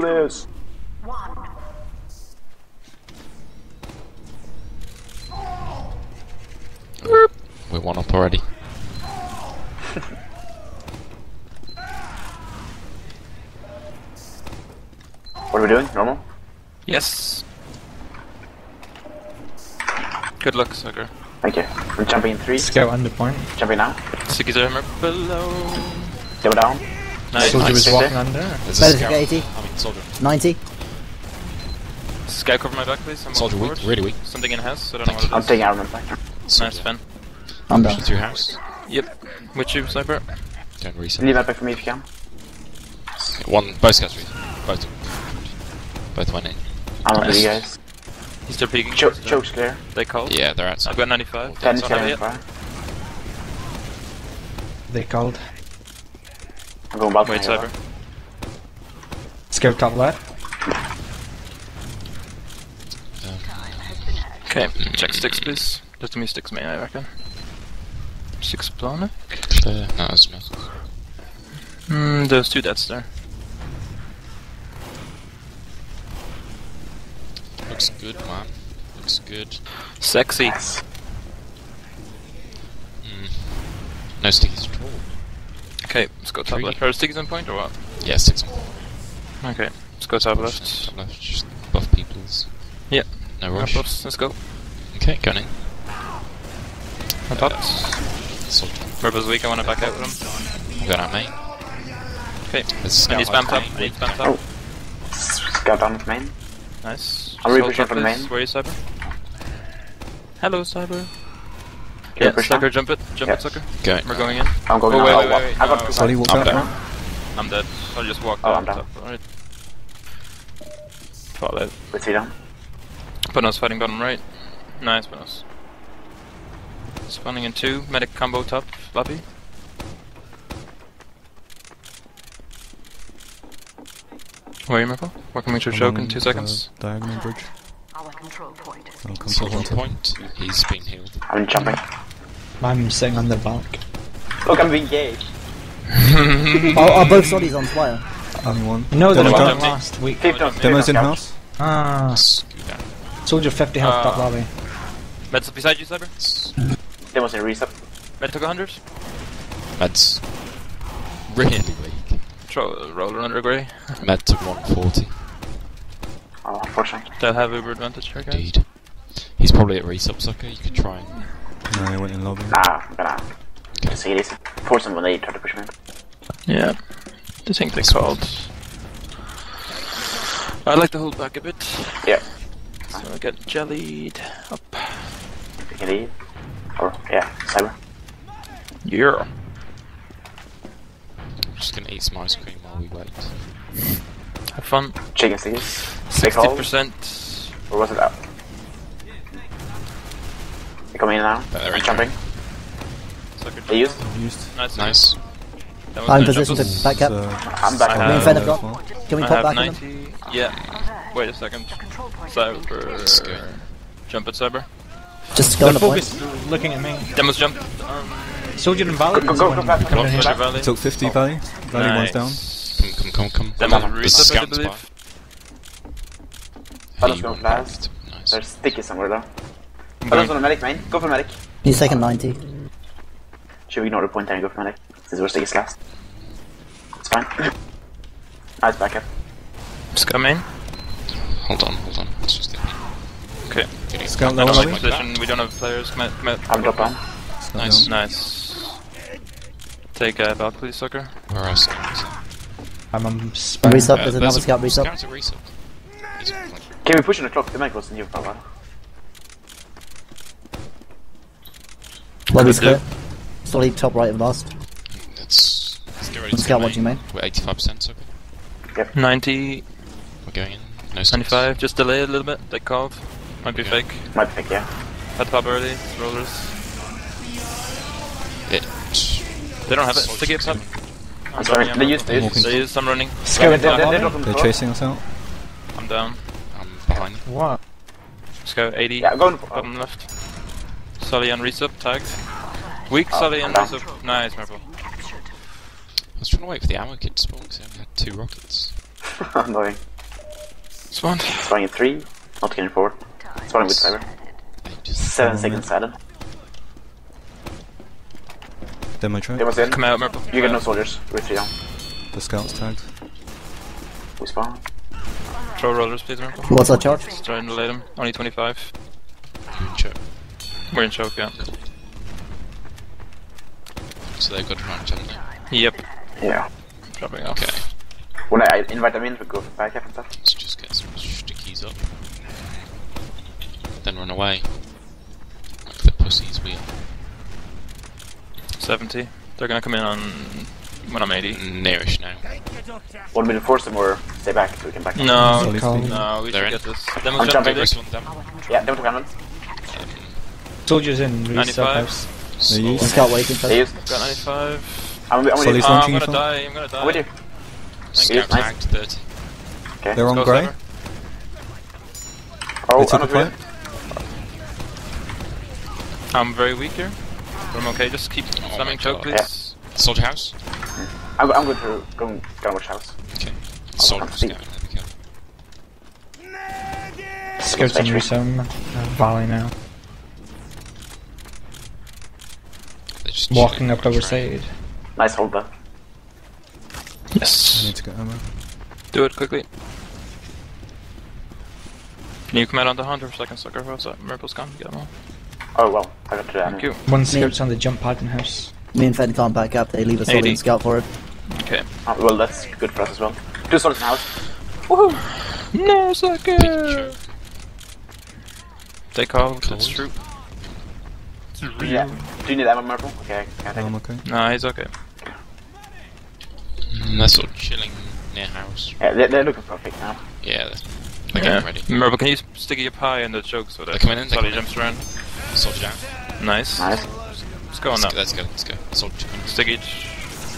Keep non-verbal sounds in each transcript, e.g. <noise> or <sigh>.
do this. We're one up already. What are we doing? Normal? Yes. Good luck, sucker. Thank you. We're jumping in three. Scout under point. Jumping now. Sicky's armor below. Double down. Nice. Soldier was Nice. walking under. There's a Medic scout. 80, I mean, soldier. 90. Sky cover my back, please. I'm Soldier weak, forward. really weak. Something in house. I don't know what it I'm is. taking armament back. Nice, Soldier. Fen. I'm down. Pushing through house. Yep. With you, sniper. Don't reset. Leave that back for me if you can. One, both scouts reset. Both. Both went in. I'm on Nice. you guys. He's still peeking. Choke, choke's clear. They call. Yeah, they're outside. I've got 95. Ten Don't have it killing yet. fire. They called. I'm going balcony. Wait, as cyber. well. Scout top left. Okay, check sticks, please. Just give me sticks man, I reckon. Six planet? Clear. No, that's not. Hmm, there's two deaths there. Looks good, man. Looks good. Sexy. Yes. Mm. No stickies at all. Okay, go top Three. left. Are sticks on point or what? Yeah, six on. Okay, let's go top left. Top left, just buff peoples. Yeah. No Up, rush. ups, let's go. Okay, going in. On top. Soldier. Rebel's weak, I wanna back out with him. I'm going out main. Okay, There's a I need scout spam high top. main. I need spam top. Oh. Scout down with main. Nice. I'm Just really hold for main. Where are you, Cyber? Hello, Cyber. Can Yeah, we push sucker, jump it. Jump Yeah. it, sucker. Okay. We're going in. I'm going Oh, now. wait, Oh, wait, wait, I got no. two Sorry, guys. walk I'm out down. I'm dead. I just walked Oh, down I'm down. top. Alright. Fall out. Let's see down. Panos fighting bottom right. Nice, Panos. Spawning in two. Medic combo top. Floppy. Where are you, Merkel? Working me through choke in two seconds. Diagonal bridge. Our control point. I'll come Soldier on to point. He's been healed. I'm jumping. I'm sitting on the back. Look, I'm being gay. Oh, oh, both Sollies on fire. Only one. No, they Demo were down. done last week. Fifth on Demo's in scout. house. Ah, Scoot soldier 50 health top Ah. lobby. Med's beside you, Cyber. Demo's in reset. Med took 100. Med's really weak. Throw roller under grey. <laughs> Med took 140. Oh, unfortunately. They'll have Uber advantage here, guys. Indeed. He's probably at resup sucker. You could try and. No, he went in lobby. Ah, nah, I'm gonna just take it. Force them when they try to push me. Yeah. I think they called. I'd like to hold back a bit. Yeah. So I get jellied up. Take it easy. Or, yeah, cyber. Yeah. just gonna eat some ice cream while we wait. Have fun. Chicken stickies. 60%. Or was it out? They coming in now. they're I'm jumping. Sucker They used. Used. Nice. Nice. I'm in good. position to back up. So, I'm back. up. Me and have- Fed have uh, got. Can we I pop have back on them? Yeah. Wait a second. Control point. Cyber. Jump at Cyber. Just go on The the point. looking at me. Demos jump. Um, Soldier and Valley. Go, go, go, go back. come on, here. Treasure Valley. Took 50 Valley. Valley one's down. Nice. Come, come, come, come. Demos Down. There's reset, I scouts by. believe. Others He go went last. back. Nice. There's sticky somewhere though. I'm Others going. on a medic man. Go for medic. He's taking 90. Should we ignore the point and go for medic? Since we're stickies last. It's fine. eyes <laughs> nice backup. Scum main. Hold on, hold on. Let's just get Okay. getting Scout I low don't like position. We don't have players. Come out. Come out. I'm drop down. Nice. down. Nice. Take a uh, balcony sucker. Where are scouts? I'm on spam. Resup, Uh, there's another scout resup. Scouts at resup. He's like, Can we push in the clock? The medic was new for a while. Lobby's Good clear. Solly top right of last. That's. Let's get ready One to scout go watching main. We're 85% so good. 90, We're going in. No sticks. 95. Just delay a little bit. They called. Might be Yeah. fake. Might be fake. yeah. Head top early. Rollers. It. They don't have it. Soldier Sticky up. I'm I'm sorry. They I'm used, they running. used. They used. I'm running. Scout They, they, top they, they lobby. dropped on the They're chasing us out. I'm down. I'm behind. What? Scout 80. Yeah, go on. Oh, Bottom left. Sully and Resup tagged. Weak Oh, Sully I'm and down. Nice, Marble. I was trying to wait for the ammo kit to spawn because I only had two rockets. <laughs> Annoying. Spawned. Spawning in three, not getting four. Spawning with cyber. Seven seconds silent. Demo track. They was in. Come out, Merple. You get no soldiers. We're three down. The scouts tagged. We spawn. Throw rollers, please, Merple. What's our charge? Just trying to lay them. Only 25. you in choke. We're in choke, yeah. So they've got advantage, haven't they? Yep. Yeah. Dropping off. Okay, When I invite them in, we go back up and stuff. let's just get some stickies up. Then run away. Like the pussies we are. 70. They're gonna come in on when I'm 80. Nearish now. Want me to force them or stay back so we can back? No, Solid call. speed. no, we They're should in. get this. I'm Demon's jumping. jumping. First one down. Yeah, don't cannon. Soldiers in reset 95. house. They use. One scout waiting for They use. Got 95. I'm, I'm with Solly's you. Oh, I'm gonna die, I'm gonna die. I'm with you. Thank you. Scout Nice. tagged 30. Okay. They're on grey. Cyber. Oh, They I'm took a not fight. with I'm very weak here. But I'm okay, just keep Oh slamming choke, God. please. Soldier house? I'm, I'm going to go and go and watch house. Okay. Soldier see. scout, there we go. Scouts in reset. Uh, Valley now. Just Walking up on our side. Nice hold though. I Yes. need to get ammo. Do it quickly. Can you come out on the hunter for a second, sucker? What's that? Merple's gone. Get him all. Oh well, I got to that. Thank you. One scout's on the jump pad in house. Me and Fed can't back up. They leave us all 80. in scout for it. Okay. Oh, well, that's good for us as well. Two soldiers in house. No, sucker! Choke. They call Cold. it's true. Yeah. Do you need ammo, Marble? Okay, can I take I'm it? okay. Nah, he's okay. Mm, they're sort of chilling near house. Yeah, they're, they're looking for a pick now. Yeah, they're, they're getting ready. Merple, can you stick your pie in the choke so that They're coming in, they're Sally coming in. jumps around? Soldier down. Nice. Nice. Let's go on Let's now. go, let's go, let's go. Soldier coming. Stick each.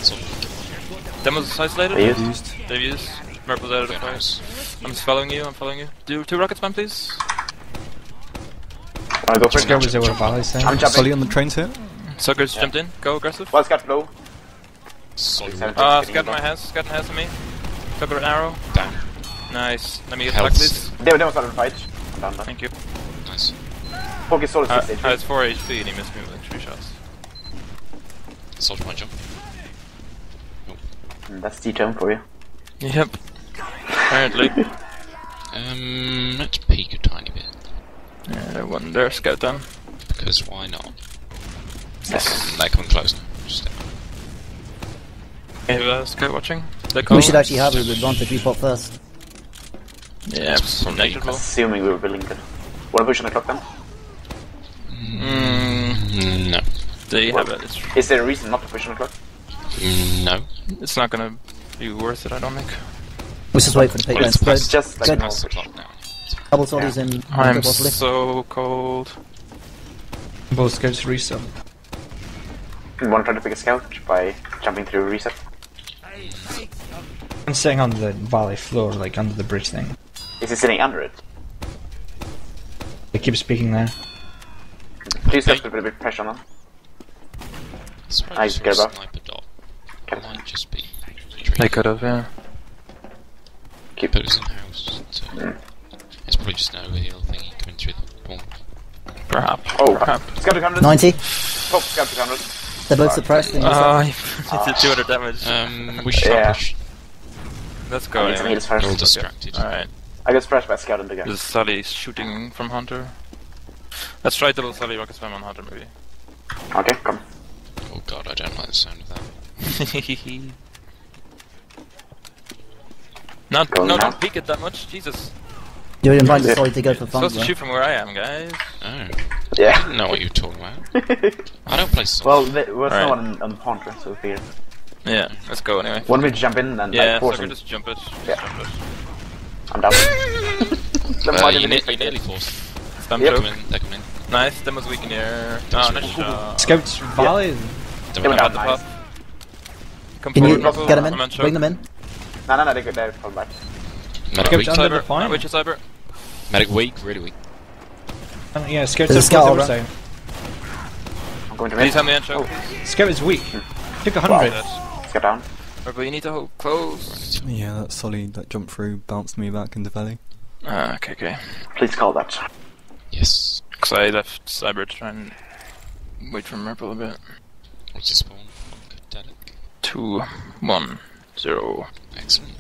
Soldier. Demo's isolated? They use. Used. They've used. Merple's out of the Going fight. house. I'm just following you, I'm following you. Do two rockets, man, please. Wanna go for it? Scout was over Valley side. I'm jumping. Solly on the trains here. Suckers jumped in. Go aggressive. Well, Scout low. Soldier Seventy. Uh, Getting scout in my hands. Scout in hands on me. Sucker an arrow. down. Nice. Let me get Health. back, please. They, they was out of fight. I'm down there. Thank you. Nice. Focus soldiers Uh, stage. I was 4 HP and he missed me with like 3 shots. Soldier point jump. Mm, That's D-tone for you. Yep. Apparently. <laughs> Um, let's peek a tiny bit. Yeah, one there. Scout down. Because why not? Yes. They're coming close now. Just Hey, uh, scout watching. We should actually have an advantage. We pop first. Yeah, It's probably- Assuming we were building good. Wanna push on the clock then? Mm, no. there you have. It's, there a reason not to push on the clock? No. it's not gonna be worth it, I don't think. We just wait for the pick Well, and it's. It's just like Good. Double soldiers in I'm so cold. Both scouts reset. You wanna try to pick a scout by jumping through a reset? I'm sitting on the valley floor, like under the bridge thing. Is he sitting under it? They keep speaking there. Please steps to put a bit of pressure on them. Suppose I for get above. sniper dot Okay. might just be They could have, yeah. Keep put us in house. So it's probably just an overheal thingy coming through the wall. Perhaps. Oh, Perhaps. Scout to 100. 90. Pop Scout to 100. They're both suppressed. In Ah, he did 200 damage. Um, we should Yeah. push. Let's go I need some We're all distracted. Alright. I got sprayed by a scout in the gun. This Sully shooting from Hunter. Let's try double Sully rocket spam on Hunter, maybe. Okay, come. Oh god, I don't like the sound of that. <laughs> Not, Going no, now. don't peek it that much. Jesus. You're inviting Yeah. Solly to go for fun. supposed to shoot from where I am, guys. Oh, Yeah. I didn't know what you were talking about. <laughs> I don't play Soldier. well, there was no Alright. one on, on the pond, so we figured. Yeah, let's go anyway. Want me to jump in and Yeah, like, force Sucker, him? just jump it. Just Yeah. jump it. I'm down. Never <laughs> uh, mind, you, didn't ne- you nearly forced. Spam Yep. They're coming in. They're coming in. Nice, that was weak in the air. That Oh, nice shot. Scouts Valley. They're Give Had the nice. Come Can you forward, Ruffle. get them in? Bring them in. No, no, no, they go, they fall back. Medic Scouts weak. Cyber. point. Which is Cyber? Medic weak. Really weak. Uh, yeah, scouts There's scout both over. over. I'm going to Please miss. help me. Oh. Scout is weak. Took a Wow. hundred. Dead. Let's down. Purple, you need to hold close. Yeah, that solid that jumped through bounced me back into valley. Ah, okay, okay. Please call that. Yes. Because I left Cyber to try and wait for Purple a bit. What's your spawn? Two, one, zero. Excellent.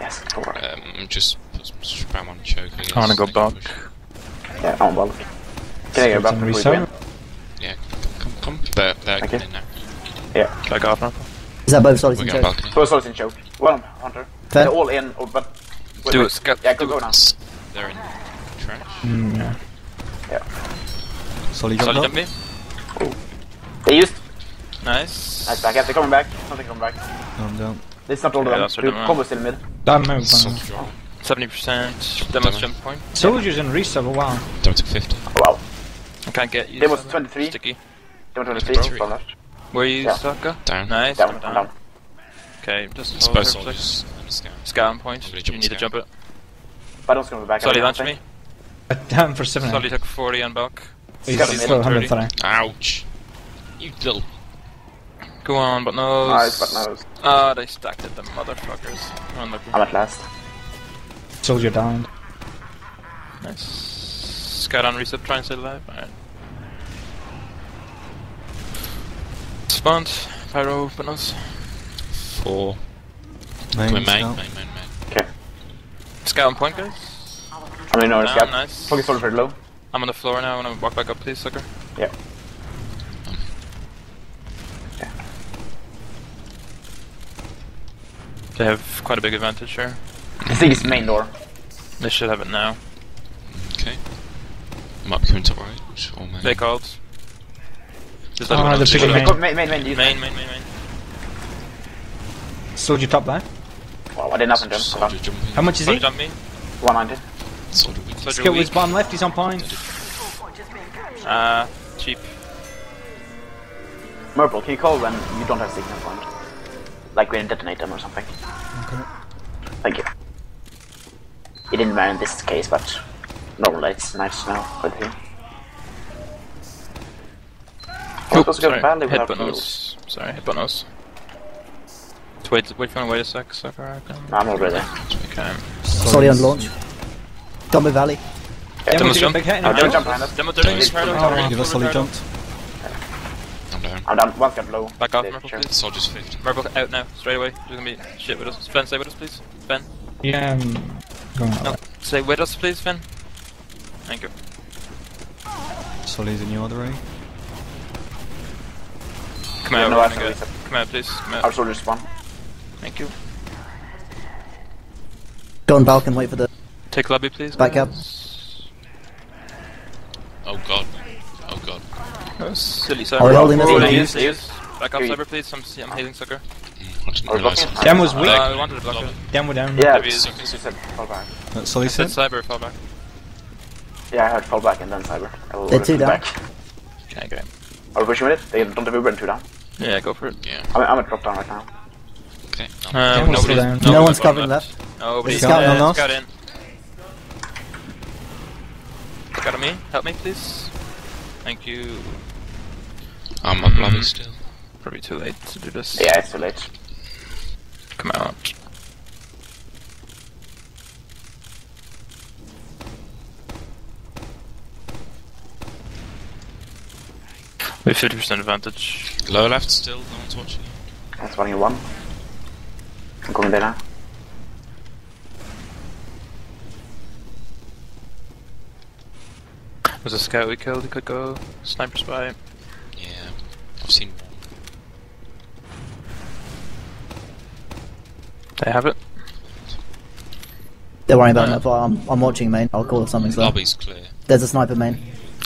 Yes, go. Um, just put some spam on choke. I guess. I wanna go Thank back. Yeah, I'm well. Can I go back before we win? Yeah, come, come. They're, they're Thank coming you. in now. Yeah. Back off, Purple. Is that both soldiers We're in going choke? balcony. Both soldiers in choke. One Hunter. Fair. They're all in, oh, but. Wait, Do wait. it, Scout. Yeah, go, go now. They're in trash. Mm, yeah. Solid jumped Solid up. jump me. They used. Nice. Nice back. Yeah, they're coming back. Something coming back. I'm down. It's not all of Yeah, them. that's what Dude, I'm on. combo still mid. That move. Soldier on. 70% demo Demo. jump point. Soldiers in reset. Wow. Down to 50. Oh, wow. I can't get you. Demo was 23. Sticky. Don't want to Twenty see. three. Fall left. Where are you, Yeah. Sokka? Down. Nice. Down, I'm I'm down. Okay, just It's hold both there for a second. soldiers and a scout. Scout point. Somebody You jump need to jump it. Baron's coming back. Solly I launch think. me. Down for seven. Solly took 40 on bulk. He's got a still mid. 130. Ouch! You little. Go on, but no. Nice, but no. Ah, they stacked it, the motherfuckers. Unlucky. I'm at last. Soldier down. Nice. Scout on reset, try and stay alive. Alright. Spawned. Pyro, but no. Four. Main, Come main, main, main, main. Okay. Scout on point, guys. I'm in Norris Down, gap. nice. Focus soldier pretty low. I'm on the floor now. I want to walk back up, please, sucker. Yeah. They have quite a big advantage here. I think it's main door. They should have it now. Okay. Might be coming top right. Or main. They called. Just Oh, let me the know. picking Main, main. Main, main, main. use main, main, main, main. Soldier top left. Wow, I did nothing to him. Hold Soldier on. jumping. How much is Soldier he? jump me. 190. Soldier weak. Soldier Skill was weak. bottom left. He's on point. Ah, cheap. Merple, can you call when you don't have signal point? Like we detonate them or something. Okay. Thank you. It didn't matter in this case, but normally it's nice to know for the team. I'm supposed sorry. badly without Headbutt heals. Sorry, headbutt nose. Just wait, wait for him, wait a sec, sucker. I can. No, I'm already there. Okay. Solid on launch. Dumbo Valley. Yeah, Demo we took jump. big hit in the don't middle. jump behind us. Demo turning Oh, Give us solid retarded. jumped. I'm down. I'm down. One got low. Back off, They please. Soldier's 50. Merple out now, straight away. There's gonna be shit with us. Finn, stay with us, please. Finn. Yeah, I'm going that No, way. stay with us, please, Finn. Thank you. Solid's in your other way. Eh? Come Yeah, out, no, we're I gonna can go. reset. Come out, please. Come Our out. soldiers spawn. Thank you. Go on Balkan, wait for the. Take lobby, please. Back up. Oh god. Oh god. Oh, silly Are we holding this Oh, one? he Use, is, he use. is. Back off, Here cyber, please. I'm, I'm healing sucker. Mm. Mm, I didn't we realise. blocking? Dem was Uh, weak. I wanted to block it. Down, down. Yeah, Maybe you it's- you said fall back. Uh, solid Said set. cyber, fall back. Yeah, I heard fall back and then cyber. They're order two down. back. Okay, okay. Are we pushing with it? They don't have Uber and two down. Yeah, go for it. Yeah. I'm, I'm at drop down right now. Okay. Um, Dem nobody's, down. nobody's No one's covering left. Nobody's Scout in. on us. Scout in. Scout on me. Help me, please. Thank you. I'm on lobby Mhm. still. Probably too late to do this. Yeah, it's too late. Come out. We have 50% advantage. Low left still. No one's watching. I'm spawning in one. I'm going there now. There's a scout we killed. He could go sniper spy. Yeah. I've seen one. They have it. Don't worry about that. but I'm, I'm watching main. I'll call if something's there. Lobby's clear. There's a sniper main.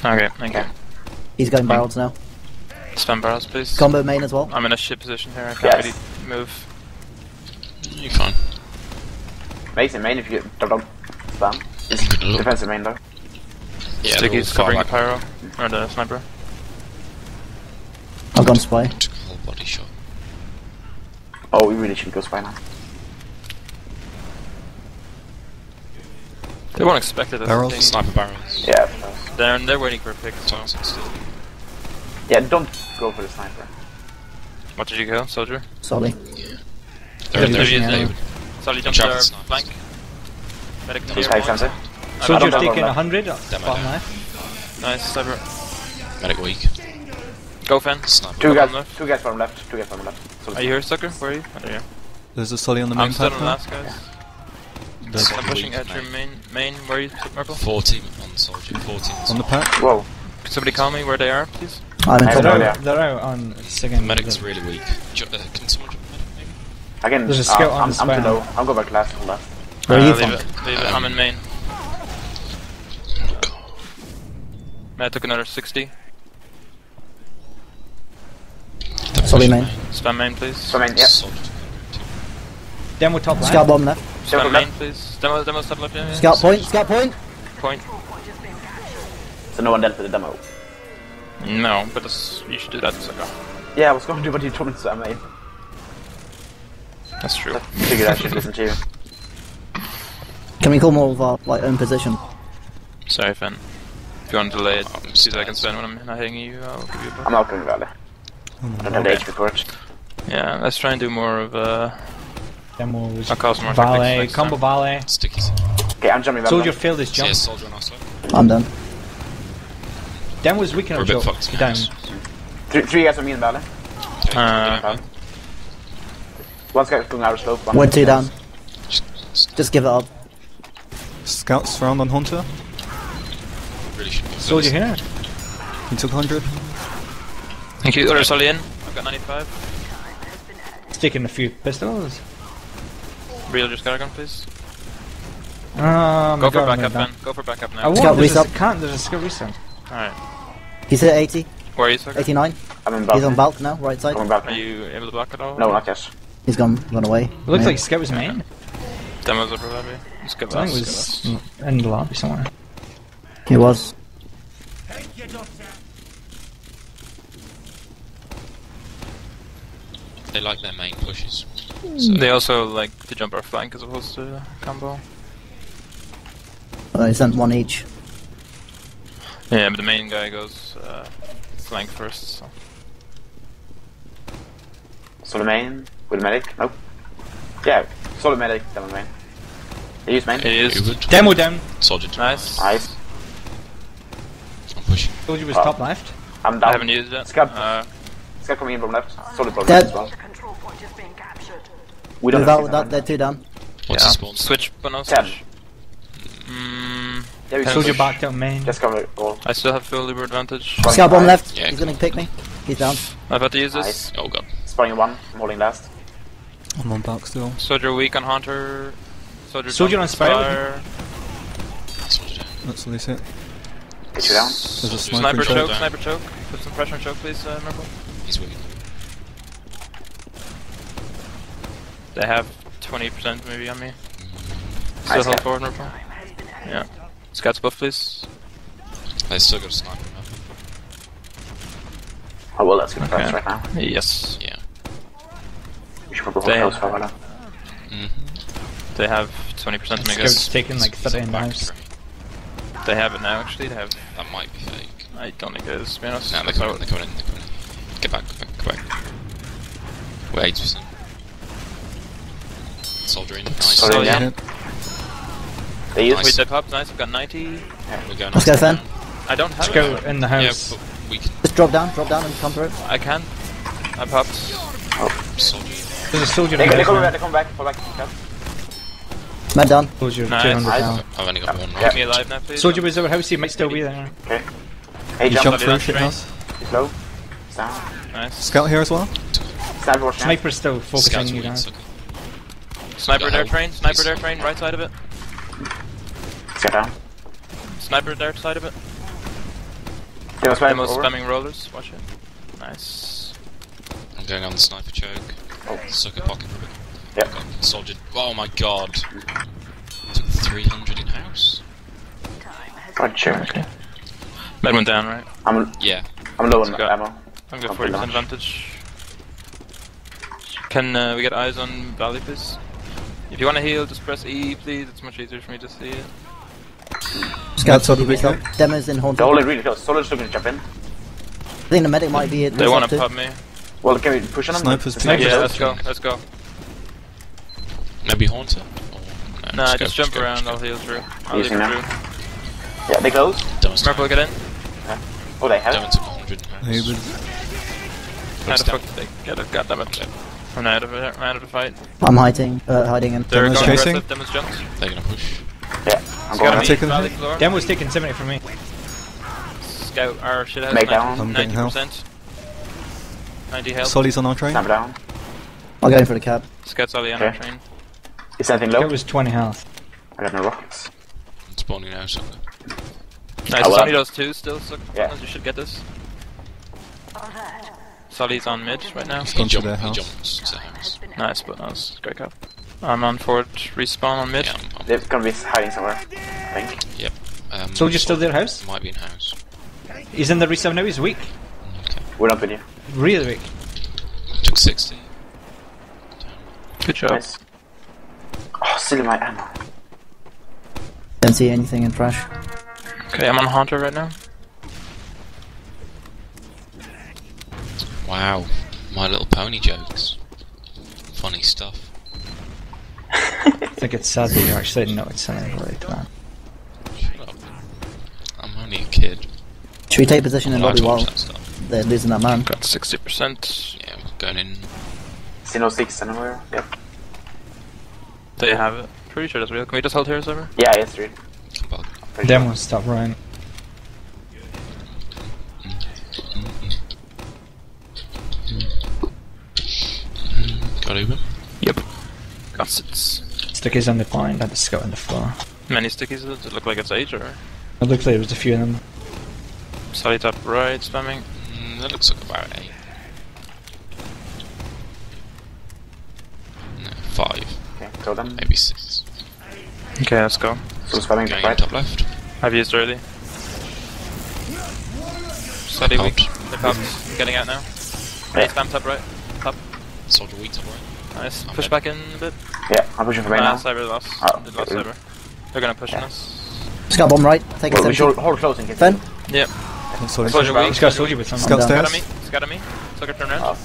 Okay, okay. He's going barrels mm. now. Spam barrels, please. Combo main as well. I'm in a shit position here. I can't Yes. really move. You're fine. Makes it main if you get double spam. It's defensive main though. Yeah, they're Sticky's far covering the back. pyro or the sniper. I've gone spy. Took a whole body shot. Oh, we really should go spy now. They won't expect it. That's the Barrels? Sniper barrels. Yeah, of. They're they're waiting for a pick. So. Yeah, don't go for the sniper. What did you kill, soldier? Solid. Yeah. They're in They're there. pushing There he out. is. Solly jump Watch there, flank. Medic He's near high wall. sensor. I Soldier's don't know taking about 100, Demo bottom Nice, sniper. Medic weak. Go fan. Sniper. Two guys, left. two guys from left, two guys from left. So Are you here, sucker? Where are you? There you. There's a Solly on the main I'm still on the last guys. There's I'm pushing weak, at your main. Main. Where are you, Marble? 40 on soldier. 14 on the pack. Whoa. Can somebody call me where they are, please? I'm in I top don't They're know. out, they're out on second. The medic's really weak. Ju- uh, can someone jump medic maybe? Again, There's a uh, scout on I'm, the I'm too low. I'm going back last to left. Where are Uh, you leave from? It, leave it. I'm in main. Man, I took another 60. They're Solly pushing main. Spam main, please. So, I mean, yeah. Soldier. Demo top left. Scout bomb left. Scout main, please. Demo, demo, stop left. Yeah, yeah. Scout point. Scout point. Point. So no one dealt with the demo. No, but this, you should do that, sucker. Yeah, I was going to do what you told me to, I mean. That's true. I figured I should listen to you. Can we call more of our like own position? Sorry, Finn. If you want to delay it, I'm see sad. seconds then when I'm not hitting you, I'll give you a I'm not going Valley. I don't have the HP for it. Yeah, let's try and do more of uh, Demo was I'll cause more valet, tactics next combo time. valet. Sticky. Okay, I'm jumping Valley. Soldier failed his So jump. yeah, soldier on our side. I'm done. Demo was weak We're a enough bit to fucked. down. Three, three guys on me in Valley. Uh, One's got going out of slope. one- two down. just- Just give it up. Scouts round on Hunter. really should be Soldier here. He took 100. Thank you. Order Sully in. I've got 95. Sticking a few pistols. Real, just got a gun, please. Um, Go for government backup, down. Ben. Go for backup I now. Scout want. There's a resup. can't. There's a skill reset. Alright. He's at 80. Where are you, sucker? 89. I'm in He's balcony. on bulk now, right side. Going back. Are you able to block at all? No, not yet. He's gone, gone away. It looks like Scout was main. Demos over lobby. Let's I think it was in the lobby somewhere. He was. They like their main pushes. So They also like to jump our flank as opposed to combo. Uh, he sent one each. Yeah, but the main guy goes uh, flank first. So. Solid main. With medic. Nope. Yeah, solid medic. Demo main. They use main. It is. who would? Demo down. Soldier. Nice. Nice. I'm pushing. Told you was Oh. top left. I'm down. I haven't used it. Scab. Uh, Scout coming in from left. Solid from left as well. The control point is being captured. We don't Move have that, they're two down. What's yeah. his spawn? Switch, but no Ten. switch. Mm, Yeah, we can Soldier push. backed main. Just cover it all. I still have full liber advantage. Scout bomb left. Yeah, He's gonna pick me. He's down. I've had to use this. Nice. Oh god. Spawning one. I'm holding last. I'm on back still. Soldier weak on Hunter. Soldier, Soldier jump on Spiral. fire. Soldier down. That's at least it. Get you down. There's a sniper Sniper choke. choke, down. sniper choke. Put some pressure on choke, please, uh, Merple. He's weak. They have 20% maybe on me. Still Nice hold guy. forward, Merple. Yeah. Scouts buff, please. They still got a sniper. remember? Oh well, that's gonna Okay. pass right now. Yes. Yeah. We should probably Damn. hold close for a while. Mm. They have 20% to make Scout's us. taking like 30 in the house. They have it now, actually. They have. That might be fake. I don't think it is, to be honest. No, they're coming they're coming in, they're coming in. Get back, get back, get back. We're 80%. Soldier in, nice. Soldier So, in, yeah. yeah. They use Nice. Wait, they popped. Nice. I've got 90. We're going Let's go, after Fen. them. I don't have Scout it. in the house. but we can Just drop down, drop down and come through. I can. I popped. soldier. There's a soldier They, they the come back. They come back. Fall back. Scout. Med down. Soldier Nice. 200 Nice. down. I've only got one Yeah. rocket. Me alive now, please. Soldier was over house. He might still be there. Okay. Hey, He jump. jumped through left shit house. He's low. He's down. Nice. Scout here as well. Sniper watch now. Sniper's still focusing Scouts you weak, guys. Sucker. Sniper Got train. Sniper Please. train. Right side of it. Get down. Sniper there, side of it. They was Demo over. spamming rollers. Watch it. Nice. I'm going on the sniper choke. Oh. Sucker pocket for a bit. Yep. Got Soldier. Oh my god. Took 300 in house. God, sure. Med went down, right? I'm Yeah. I'm low on Got- ammo. I'm good Okay, 40% advantage. Can uh, we get eyes on Valley, please? If you want to heal, just press E, please. It's much easier for me to see it. Scout That's all the TV big stop. Demos in They're haunted. holding really close. Soldier's looking to jump in. I think the medic might be at They want to too. pop me. Well, can we push on them? Snipers The peek. Yeah, let's go. Let's go. Maybe Haunter? Or, no, Nah, go- just jump go, around, go. I'll heal through. I'll Using leave through. Yeah, they close. Demon's Merple, get in. Oh, they have Demon it. took 100 Hey. How the fuck did they get it? God damn it. I'm out of it, I'm out of the fight. I'm hiding, uh, hiding in. They're Demon's going chasing. aggressive, Demon's jumped. They're gonna push. Yeah, I'm It's going gotta out. be taking a Valley hit. floor. Dem was taking 70 from me. Scout our shit out. Make down. I'm getting 90%. 90 health. Solly's on our train. Snap down. I'll go in for the cab. Scout's all the on our train. Is anything That low? was 20 health. I got no rockets. I'm spawning now somewhere. Nice, Oh, well. Solly does too still, so Yeah. you should get this. Solly's on mid right now. He, gone to their house. jumps to house. Nice, but that was great cap. I'm on forward, respawn on mid. Yeah, I'm, I'm, They're gonna be hiding somewhere. I think. yep. Um, Soldier still there, house? Might be in house. He's in the reset now, he's weak. Okay. We're not with you. Really weak. Took 60. Good job. Nice. Oh, still in my ammo. Don't see anything in trash. Okay, I'm on Haunter right now. Wow. My Little Pony jokes. Funny stuff. <laughs> I think it's sad that you actually know it's something like that. Shut up. I'm only a kid. Should we take position in I lobby like to while watch that stuff. they're losing that man? Got 60%. Yeah, we're going in. See no six anywhere. Yep. They have it. Pretty sure that's real. Can we just hold here, Cyber? Yeah, it's real. Bug. Pretty Dem sure. will stop running. Got Uber? Yep. Got six. Stickies on the point, had the scout on the floor. Many stickies. Does it look like it's eight or? It looked like there was a few of them. Solly top right, spamming. Mm, that looks like about 8. No, 5. Okay, kill them. Maybe 6. Okay, let's go. Some spamming Going right. top left. I've used early. Solly weak. Popped. They popped. Getting out now. Yeah. Spam top right. Top. Soldier weak top right. Nice. I'm Push dead. back in a bit. Yeah, I'm pushing for main Nah, now. Cyber lost. Oh, Did lost okay. Cyber. They're gonna push on us. Scout bomb right, take a Well, we 70. should hold close in case. Fen? Yep. Solly's Soldier weak. He's got soldier with him. Scout I'm down. Got me. He's got me. Took a turn around. Oh.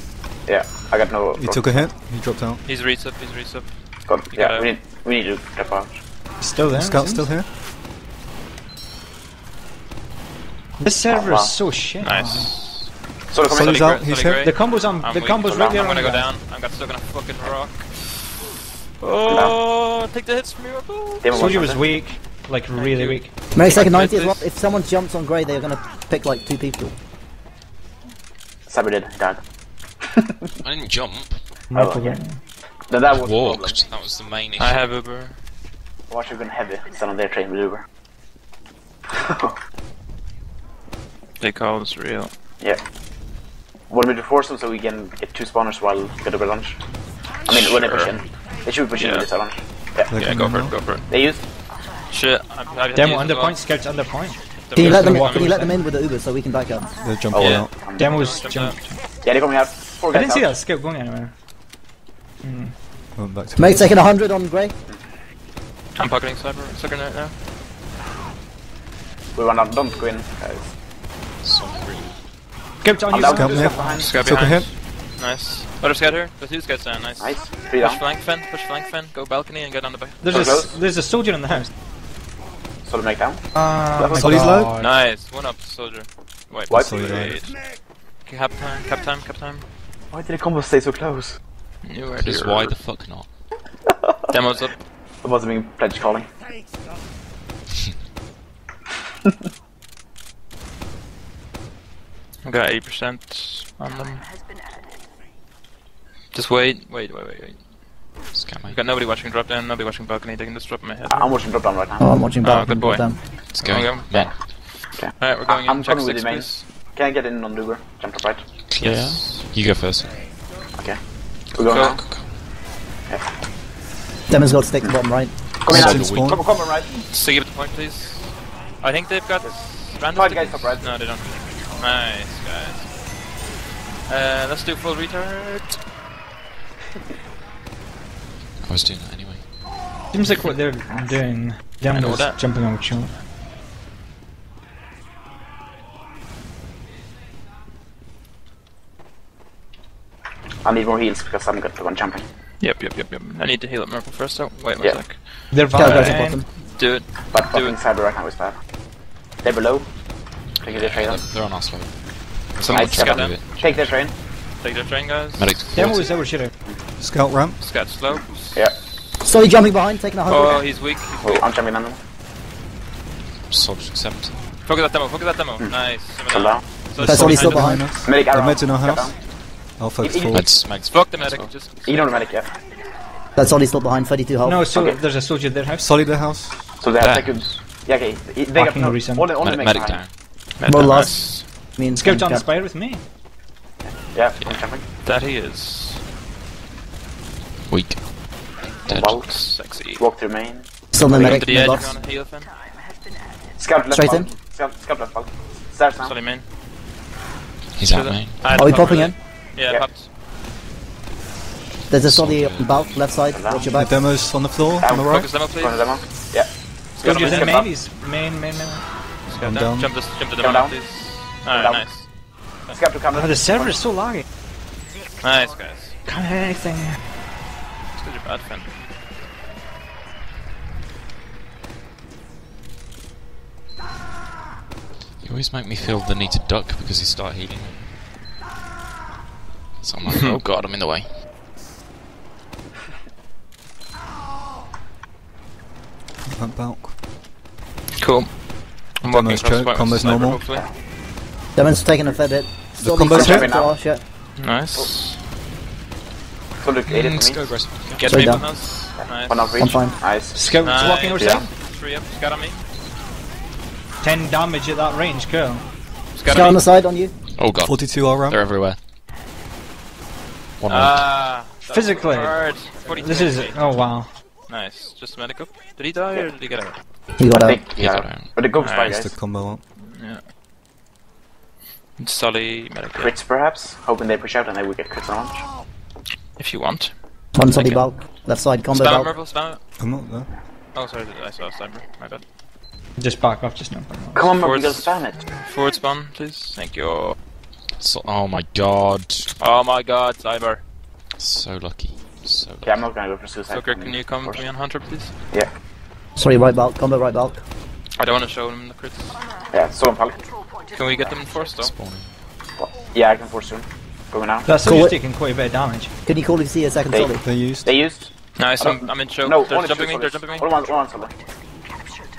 Yeah, I got no. He took a hit. He dropped out. He's reach up. He's reach up. Good. You Yeah, we need we need to drop out. Still there? Scout's still here. This server Oh, wow. is so shit. Nice. So coming. Solly's Solly out. He's Solly here. gray. The combo's on. I'm the combo's right I'm there. I'm gonna go down. I got stuck on a fucking rock. Oh, take the hits from me, Ripple. Soldier was weak. Like, really weak. Mary second Like 90 as well. If someone jumps on grey, they're gonna pick like two people. Saber did. Died. I didn't jump. Merple okay. getting- Then that was the. Walked. That was the main issue. I have Uber. Watch you're gonna have heavy. Stand on their train with Uber. <laughs> They call us real. yeah. Want me to force them so we can get two spawners while we get over lunch? I mean, when they push in. They should be pushing Yeah. in this lunch. Yeah. Yeah, go for it. Go for it. They used. Shit. I, I Demo under as well. point, scouts under point. Can you let them? Can you let them in with the Uber so we can back up? They're jumping Oh, Yeah. out. I'm- Demo's Jump jumped. Yeah, they're coming out. Four I didn't see that scout going anywhere. Went back to Mate taking 100 on grey. I'm pocketing Cyber. Sucker right now. We run out. Don't go in, guys. So really. Scout on you. Scout Just up behind. Scout Took a behind. hit. Nice. Other scout here. The two scouts down. Nice. Nice. Three Push down. flank Fen. Push flank Fen. Go balcony and get on the back. There's So a, close. there's a soldier in the house. So to make down. Uh, my Solly's low? Nice. One up, soldier. Wait. Wipe. Solly died. Wait. Cap time. Cap time. Cap time. Why did the combo stay so close? You are Because why the fuck not? <laughs> Demos up. It wasn't being pledge calling. <laughs> <laughs> I got 8% on them. Just wait. Wait, wait, wait, wait. Scam We got nobody watching drop down, nobody watching balcony. They can just drop in my head. I'm watching drop down right now. Oh, I'm watching oh, back. good boy. Them. It's going. Okay. Yeah. Okay. Alright, we're going I'm in. Check coming with six, the main. please. Can I get in on Uber? Jump top right. Clear. You go first. Okay. We're going Go. now. Demon's got stick bomb right. Come in, Soldier Alex. spawn. Come, come on, right. Stick it the point, please. I think they've got random. Five guys stickies. top right. No, they don't. Nice, guys. Uh, let's do full retard. I was doing that anyway. Seems like what they're doing. Dem know was that. jumping on shot. I need more heals because I'm good for one jumping. Yep, yep, yep, yep. I need to heal up Merple first though. Wait one Yeah. sec. They're Cal goes Valkyrie. Do it. But Do fucking it. cyber right now is bad. They're below. Take their train. They're, they're on our slope. Someone Nice, scout them. Take their train. Take their train, guys. Medics. Demo is our shooter. Scout ramp. Scout slopes. Yeah. Slowly jumping behind, taking a Oh, hundred. he's weak. He's Oh, weak. I'm jumping on them. Soldier 70. Focus that demo. Focus that demo. Hmm. Nice. Hold. So That's all he's still behind. us. Medic The arrow. med's in our house. down. I'll focus It- it- forward. Meds. Meds. Fuck the medic. Just Ignore the medic, yeah. That's all he's still behind, 32 health. No, so Okay. there's a soldier there. House. Solid the house. So they have There. taken. Yeah, okay. They got Fucking no. reason. Only, only Medic, make medic down. More Nice. lost. Me and Scout on Cap. Spire with me. Yeah, I'm jumping. That he is. Weak. Dead. Well, Sexy. walk through main. Still no Come medic, to the no edge. lost. You're gonna heal Finn. Scout left Straight in. Scout, scout left ball. Stairs now. Solly main. He's out main. I had Are we popping in? Yeah, Yeah. popped. There's a solid bulk left side. Down. Watch your The back. demo's on the floor Down. on the right. Focus demo, please. Corner demo. Yeah. Scout Soldiers on in main. Main. Main, main, main. Scout down. down. Jump this. Jump the Go down. please. Alright, down. nice. Scout to come. Oh, the server is so laggy. Nice, guys. Can't hit anything. It's good you're bad, Finn. You always make me feel the need to duck because you start healing. So I'm like, <laughs> oh god, I'm in the way. Ramp bulk. Cool. I'm Demo's walking choke, combo's sniper, normal. hopefully. Demon's taking a fair bit. Solid combo's jumping hit. to Arch. Nice. So look, eight Let's it go aggressive. Get me down. on us. Nice. One off reach. I'm fine. Nice. Scout's Nice. walking over Yeah. Three up. Scout on me. 10 damage at that range, cool. Scout Scout on on the side on you. Oh god, 42 R ramp. they're everywhere. One uh, Ah. that Physically. hurt. 42 This is. HP. Oh wow. Nice. Just medic up. Did he die or did he get out? He got I out. think, He got yeah. But the ghost Alright. by Just guys. a combo up. Yeah. Sully medic. yeah. Crits perhaps. Hoping they push out and then we get crits on launch. If you want. One solid Okay. bulk. Left side combo Spam it, bulk. Merple, spam it. I'm not there. Oh, sorry, I saw a cyber. My bad. Just back off, just no. Come on, Merc, Forwards. we gotta spam it. Forward spawn, please. Thank you. So, oh my god, Oh my god, cyber. so lucky, so lucky. Yeah, I'm not gonna go for suicide. Joker, can you come to me on Hunter, please? Yeah. Sorry, right bulk. Combo right bulk. I don't want to show them the crits. Yeah, so I'm probably. Can we get them first, though? Spawning. Yeah, I can force soon. Going now. That's Cool. taking quite a bit of damage. Can you call if you see a second They- solid? They used. They used. Nice, I don't- I'm, I'm in choke. No, they're jumping me, they're jumping me. Hold on, hold on, solid.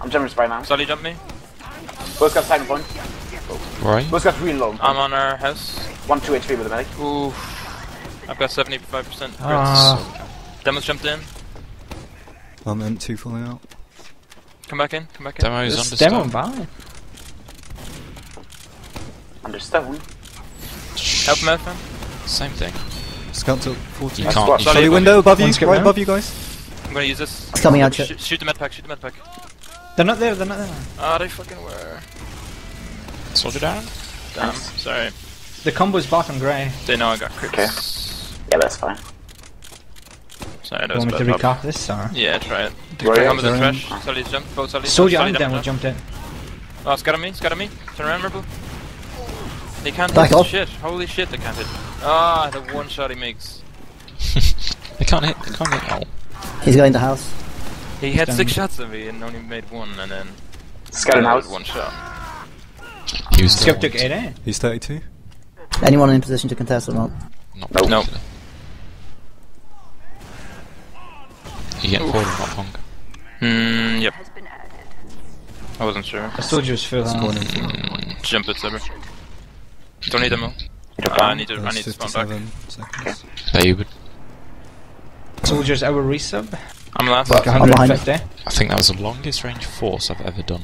I'm jumping spy now. Sully, jump me. Both got second point. Right? Both got really low. I'm on our house. One, two HP with the medic. Ooh. I've got 75% crits. Ah. Demo's jumped in. I'm M2 falling out. Come back in, come back in. Demo's This under demo stone. bad. Under stone. Help him out, man. Same thing. Scout to 40. You can't. squad. You Solid. Solid window above you, One scout right above you guys. I'm gonna use this. Coming out, Sh- shit. shoot the med pack, shoot the med pack. They're not there, they're not there. Ah, they fucking were. Soldier down. Damn, Nice. sorry. The combo's back on grey. They know I got crits. Okay. Yeah, that's fine. Sorry, that You was want me to pop. recap this, or? Yeah, try it. The Where quick are combos you? are. Sully's jumped, both Sully's Soldier Sully and damage demo up. jumped in. Oh, scatter me, scatter me. Turn around, Merple. They can't Back hit. off. Shit, holy shit, they can't hit. Ah, the one shot he makes. <laughs> They can't hit. They can't hit. Oh. He's going to house. He had Done. six shots at me and only made one, and then Scout in with house. one shot. He was Skip took 8 eh? He's 32. Anyone in position to contest or not? Not Nope. Nope. You getting forward or not, Pong? Hmm, yep. I wasn't sure. The soldier's full. Going huh? in. Mm, jump it, Saber. Don't need ammo. You took Ah, I down. need to, I That's need to spawn back. 57 seconds. David. Soldier's our resup. I'm last. Like I'm behind. 150. I think that was the longest range force I've ever done.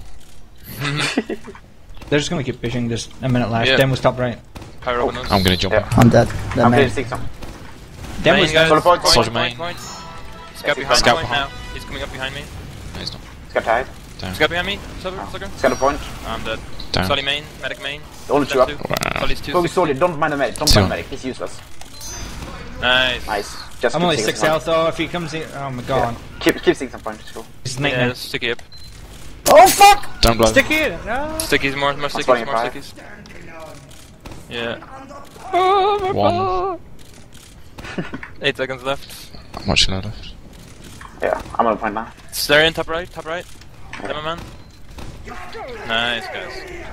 They're just gonna keep pushing. There's a minute left. Yeah. Demo's top right. Pyro on. I'm gonna jump. Yeah. I'm dead. They're I'm main. playing six on. Demo's Main, guys. Solid point. Point, Soldier main. Point. Scout behind Scout point behind. now. He's coming up behind me. No, he's not. Scout tied. Scout behind me. Silver, ah. Silver. Scout a point. I'm dead. Down. Sully main, medic main. Only two Dead up. two. Wow. Sully's two. Focus solely. Don't mind the medic. Don't Two. mind the medic. He's useless. Nice. Nice. Just I'm only six six health though. If he comes in, oh my god, Keep keep six on point. Just go. he's Yeah, nightmare. sticky up. Oh fuck! Don't blow. Stick it. No. Stickies, more, more stickies, flying more five. stickies. Yeah. One. <laughs> Eight seconds left. I'm watching that left. Yeah, I'm gonna point now. Stereo in top right, top right. Demo man. Nice guys.